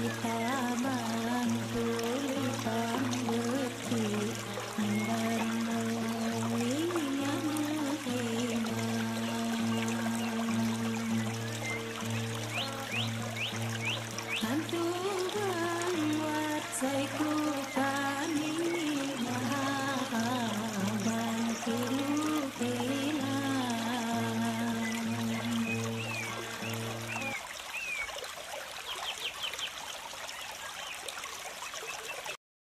kita